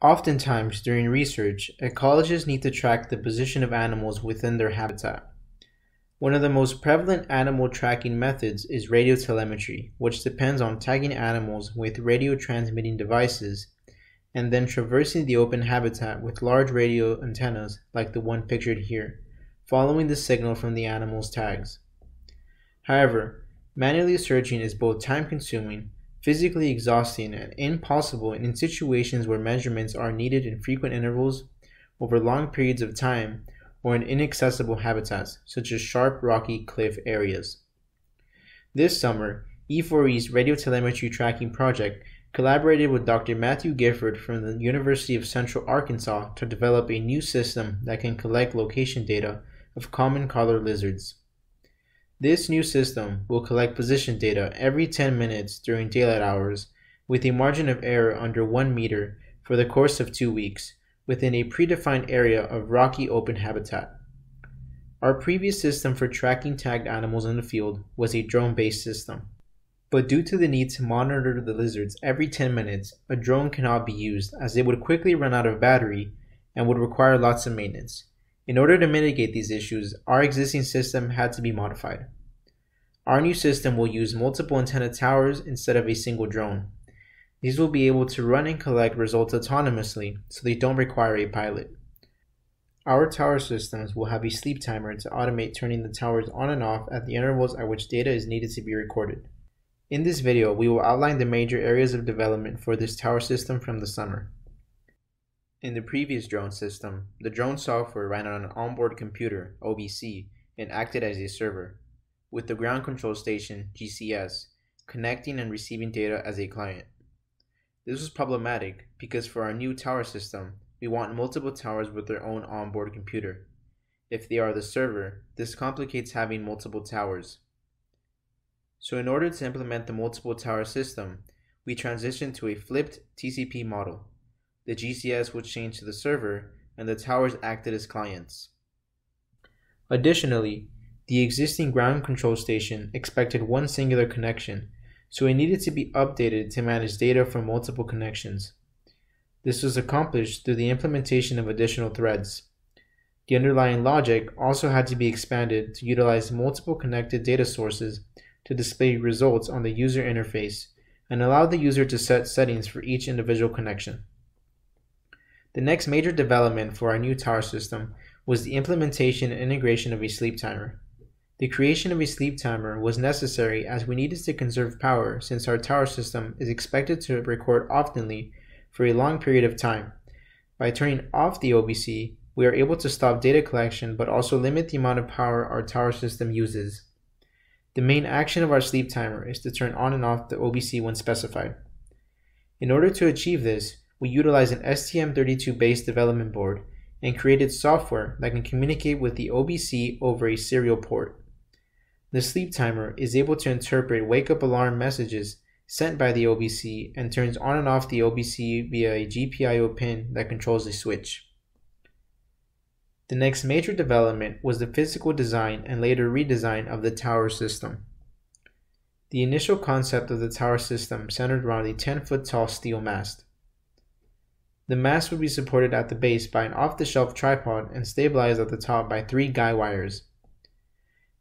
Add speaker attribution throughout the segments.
Speaker 1: Oftentimes, during research, ecologists need to track the position of animals within their habitat. One of the most prevalent animal tracking methods is radiotelemetry, which depends on tagging animals with radio transmitting devices and then traversing the open habitat with large radio antennas like the one pictured here, following the signal from the animal's tags. However, manually searching is both time consuming physically exhausting and impossible in situations where measurements are needed in frequent intervals over long periods of time or in inaccessible habitats such as sharp rocky cliff areas. This summer, E4E's radiotelemetry tracking project collaborated with Dr. Matthew Gifford from the University of Central Arkansas to develop a new system that can collect location data of common collar lizards. This new system will collect position data every 10 minutes during daylight hours with a margin of error under 1 meter for the course of two weeks within a predefined area of rocky open habitat. Our previous system for tracking tagged animals in the field was a drone based system. But due to the need to monitor the lizards every 10 minutes, a drone cannot be used as it would quickly run out of battery and would require lots of maintenance. In order to mitigate these issues, our existing system had to be modified. Our new system will use multiple antenna towers instead of a single drone. These will be able to run and collect results autonomously so they don't require a pilot. Our tower systems will have a sleep timer to automate turning the towers on and off at the intervals at which data is needed to be recorded. In this video, we will outline the major areas of development for this tower system from the summer. In the previous drone system, the drone software ran on an onboard computer, OBC, and acted as a server, with the ground control station, GCS, connecting and receiving data as a client. This was problematic because for our new tower system, we want multiple towers with their own onboard computer. If they are the server, this complicates having multiple towers. So in order to implement the multiple tower system, we transitioned to a flipped TCP model the GCS would change to the server, and the towers acted as clients. Additionally, the existing ground control station expected one singular connection, so it needed to be updated to manage data from multiple connections. This was accomplished through the implementation of additional threads. The underlying logic also had to be expanded to utilize multiple connected data sources to display results on the user interface and allow the user to set settings for each individual connection. The next major development for our new tower system was the implementation and integration of a sleep timer. The creation of a sleep timer was necessary as we needed to conserve power since our tower system is expected to record oftenly for a long period of time. By turning off the OBC, we are able to stop data collection but also limit the amount of power our tower system uses. The main action of our sleep timer is to turn on and off the OBC when specified. In order to achieve this, we utilize an STM32 based development board and created software that can communicate with the OBC over a serial port. The sleep timer is able to interpret wake up alarm messages sent by the OBC and turns on and off the OBC via a GPIO pin that controls a switch. The next major development was the physical design and later redesign of the tower system. The initial concept of the tower system centered around a 10 foot tall steel mast. The mast would be supported at the base by an off-the-shelf tripod and stabilized at the top by three guy wires.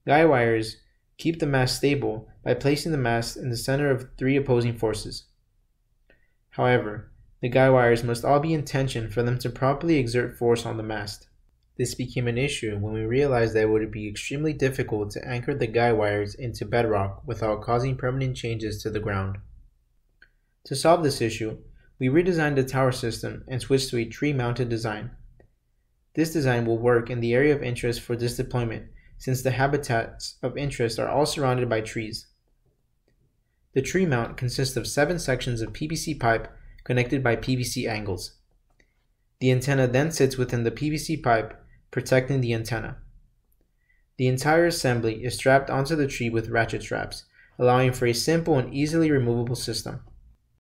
Speaker 1: Guy wires keep the mast stable by placing the mast in the center of three opposing forces. However, the guy wires must all be in tension for them to properly exert force on the mast. This became an issue when we realized that it would be extremely difficult to anchor the guy wires into bedrock without causing permanent changes to the ground. To solve this issue, we redesigned the tower system and switched to a tree-mounted design. This design will work in the area of interest for this deployment since the habitats of interest are all surrounded by trees. The tree mount consists of seven sections of PVC pipe connected by PVC angles. The antenna then sits within the PVC pipe, protecting the antenna. The entire assembly is strapped onto the tree with ratchet straps, allowing for a simple and easily removable system.